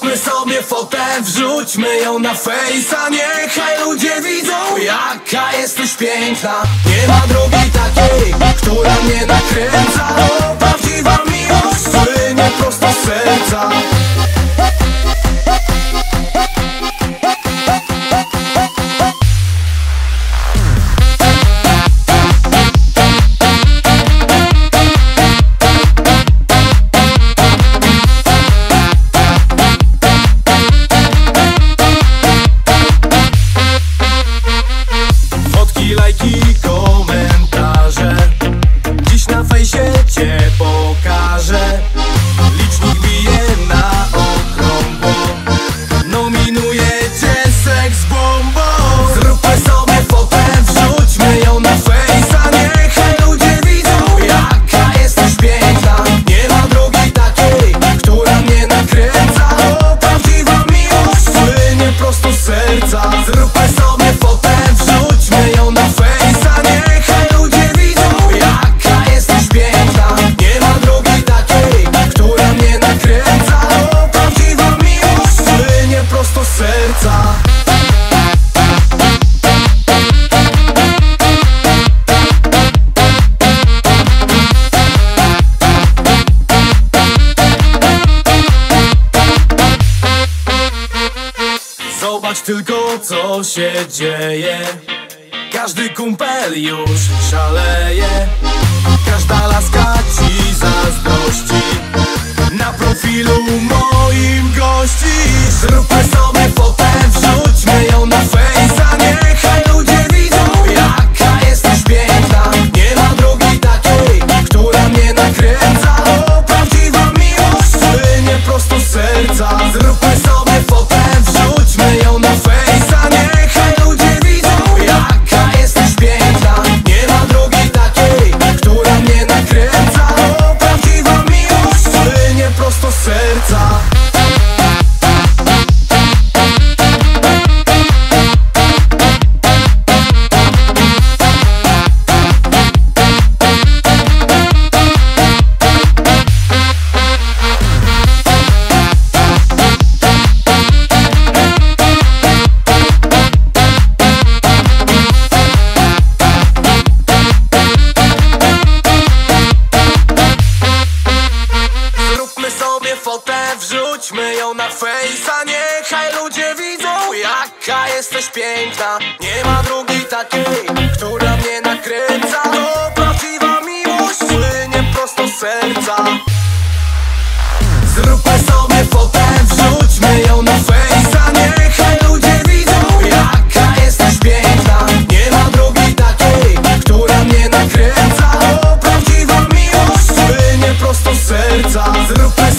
Zróbmy sobie fotę, wrzućmy ją na fejsa Niechaj ludzie widzą, jaka jesteś piękna. Nie ma drugiej takiej Tropa só Zobacz tylko co się dzieje. Każdy kumpel już szaleje. Każda laska Ją na fejsa Niechaj ludzie widzą jaka jesteś piękna. Nie ma drugiej takiej, która mnie nakręca. To prawdziwa miłość, płynie prosto z serca. Zróbmy sobie potem, wrzućmy ją na fejsa. Niechaj ludzie widzą jaka jesteś piękna. Nie ma drugiej takiej, która mnie nakręca. To prawdziwa miłość, płynie prosto z serca. Zróbmy